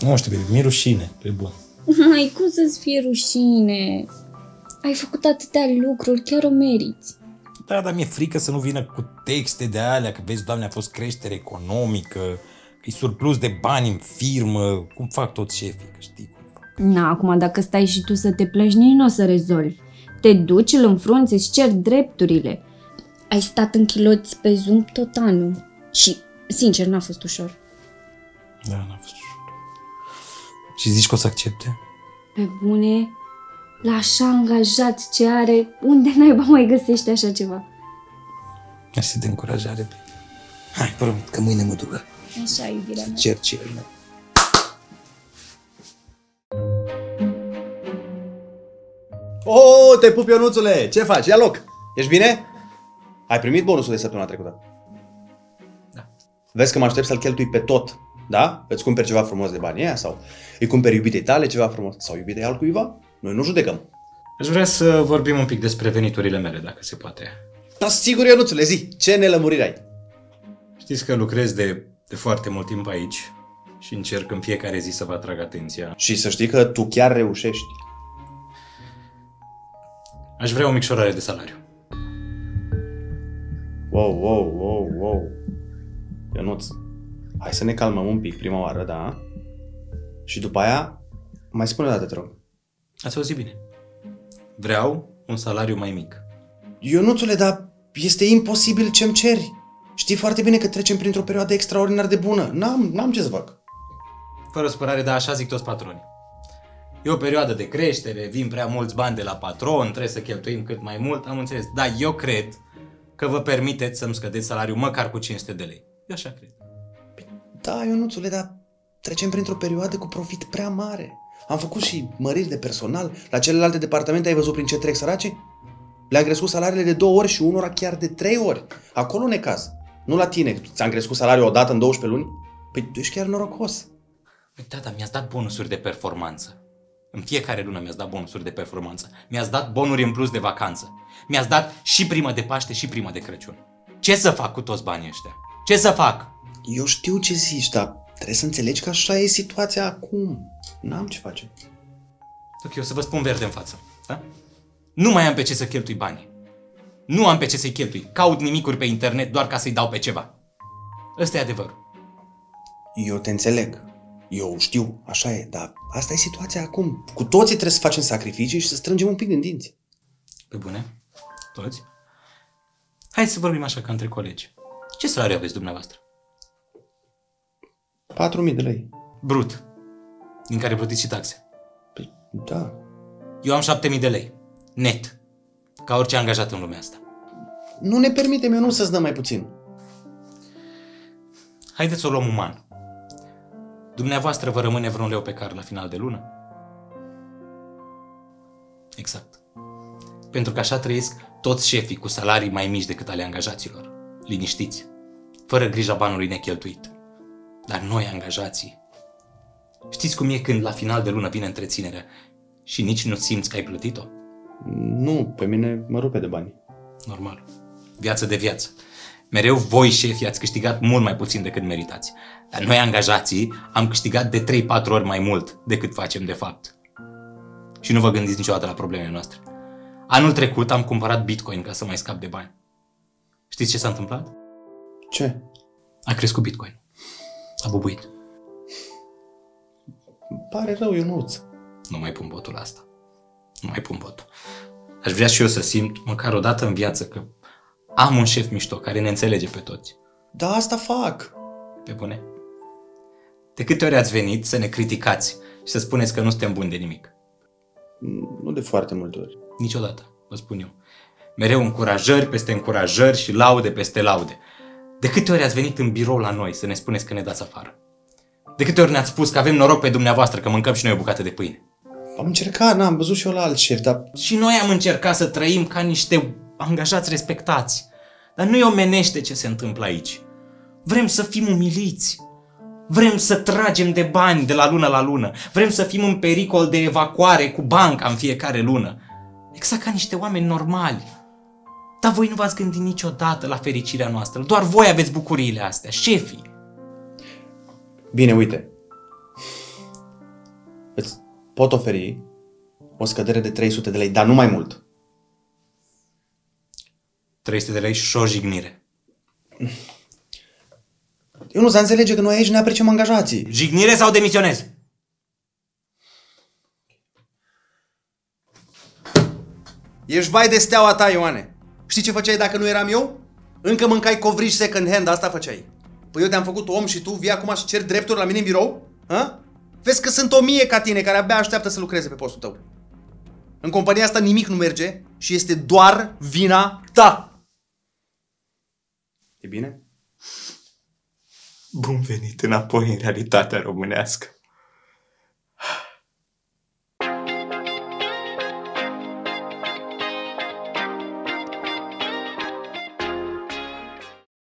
Nu știu, baby, mi rușine, pe bun. Mai cum să-ți fie rușine? Ai făcut atâtea lucruri, chiar o meriți. Da, dar mi-e frică să nu vină cu texte de alea, că vezi, doamne, a fost creștere economică, că e surplus de bani în firmă, cum fac toți șefii, că știi cum fac. Na, acum dacă stai și tu să te plăși, nici nu o să rezolvi. Te duci, îl înfrunți, îți cer drepturile. Ai stat în chiloți pe Zoom tot anul. Și, sincer, n-a fost ușor. Da, n-a fost ușor. Și zici că o să accepte? Pe bune, la așa angajat ce are, unde naiba mai găsește așa ceva? Mersi de încurajare, baby. Hai, promit că mâine mă duc. Așa, iubirea mea. Cer ce el meu. Oh, te pup, Ionuțule! Ce faci? Ia loc! Ești bine? Ai primit bonusul de săptămâna trecută? Da. Vezi că mă aștept să-l cheltui pe tot, da? Îți cumperi ceva frumos de banii aia sau îi cumperi iubitei tale ceva frumos sau iubitei altcuiva? Noi nu judecăm. Aș vrea să vorbim un pic despre veniturile mele, dacă se poate. Dar sigur, Ionuțule, zi, ce nelămuriri ai? Știți că lucrez de, de foarte mult timp aici și încerc în fiecare zi să vă atrag atenția. Și să știi că tu chiar reușești. Aș vrea o micșorare de salariu. Wow, wow, wow, wow. Ionuț, hai să ne calmăm un pic prima oară, da? Și după aia, mai spune o dată, te rog. Ați auzit bine. Vreau un salariu mai mic. Ionuțule, dar este imposibil ce-mi ceri. Știi foarte bine că trecem printr-o perioadă extraordinar de bună. N-am, n-am ce să fac. Fără supărare, dar așa zic toți patronii. E o perioadă de creștere, vin prea mulți bani de la patron, trebuie să cheltuim cât mai mult, am înțeles. Dar eu cred că vă permiteți să-mi scădeți salariul măcar cu 500 de lei. Eu așa cred. Da, Ionuțule, dar trecem printr-o perioadă cu profit prea mare. Am făcut și măriri de personal. La celelalte departamente ai văzut prin ce trec săracii? Le-am crescut salariile de două ori și unora chiar de trei ori. Acolo ne caz. Nu la tine. Ți-am crescut salariul odată în 12 luni? Păi tu ești chiar norocos. Păi da, dar mi-ați dat bonusuri de performanță. În fiecare lună mi-ați dat bonusuri de performanță. Mi-ați dat bonuri în plus de vacanță. Mi-ați dat și prima de Paște și prima de Crăciun. Ce să fac cu toți banii ăștia? Ce să fac? Eu știu ce zici, dar trebuie să înțelegi că așa e situația acum. N-am ce face. Ok, o să vă spun verde în față. Da? Nu mai am pe ce să cheltui banii. Nu am pe ce să-i cheltui. Caut nimicuri pe internet doar ca să-i dau pe ceva. Ăsta e adevărul. Eu te înțeleg. Eu știu, așa e, dar asta e situația acum. Cu toții trebuie să facem sacrificii și să strângem un pic din dinți. Pe bune? Toți? Hai să vorbim așa ca între colegi. Ce salariu aveți dumneavoastră? 4.000 de lei. Brut. Din care plătiți și taxe. Păi, da. Eu am 7000 de lei. Net. Ca orice angajat în lumea asta. Nu ne permitem eu nu să-ți dăm mai puțin. Haideți să o luăm uman. Dumneavoastră vă rămâne vreun leu pe care la final de lună? Exact. Pentru că așa trăiesc toți șefii cu salarii mai mici decât ale angajaților. Liniștiți. Fără grija banului necheltuit. Dar noi, angajații, știți cum e când la final de lună vine întreținerea și nici nu simți că ai plătit-o? Nu, pe mine mă rupe de bani. Normal. Viață de viață. Mereu voi, șefii, ați câștigat mult mai puțin decât meritați. Dar noi, angajații, am câștigat de 3-4 ori mai mult decât facem de fapt. Și nu vă gândiți niciodată la problemele noastre. Anul trecut am cumpărat Bitcoin ca să mai scap de bani. Știți ce s-a întâmplat? Ce? A crescut Bitcoin. A bubuit. Îmi pare rău, Ionuț. Nu mai pun botul la asta. Nu mai pun botul. Aș vrea și eu să simt, măcar o dată în viață, că am un șef mișto care ne înțelege pe toți. Da, asta fac. Pe bune. De câte ori ați venit să ne criticați și să spuneți că nu suntem buni de nimic? Nu de foarte multe ori. Niciodată, vă spun eu. Mereu încurajări peste încurajări și laude peste laude. De câte ori ați venit în birou la noi să ne spuneți că ne dați afară? De câte ori ne-ați spus că avem noroc pe dumneavoastră că mâncăm și noi o bucată de pâine? Am încercat, n-am văzut și eu la alt șef, dar Și noi am încercat să trăim ca niște angajați respectați. Dar nu-i omenește ce se întâmplă aici. Vrem să fim umiliți. Vrem să tragem de bani de la lună la lună. Vrem să fim în pericol de evacuare cu banca în fiecare lună. Exact ca niște oameni normali. Dar voi nu v-ați gândit niciodată la fericirea noastră. Doar voi aveți bucuriile astea, șefii. Bine, uite. îți pot oferi o scădere de 300 de lei, dar nu mai mult. 300 de lei și o jignire. Eu nu să înțelege că noi aici ne apreciem angajații. Jignire sau demisionez? Ești vai de steaua ta, Ioane. Știi ce făceai dacă nu eram eu? Încă mâncai covrigi second hand, asta făceai. Păi eu te-am făcut om și tu vii acum și cer drepturi la mine în birou? Ha? Vezi că sunt o mie ca tine care abia așteaptă să lucreze pe postul tău. În compania asta nimic nu merge și este doar vina ta. E bine? Bun venit înapoi în realitatea românească.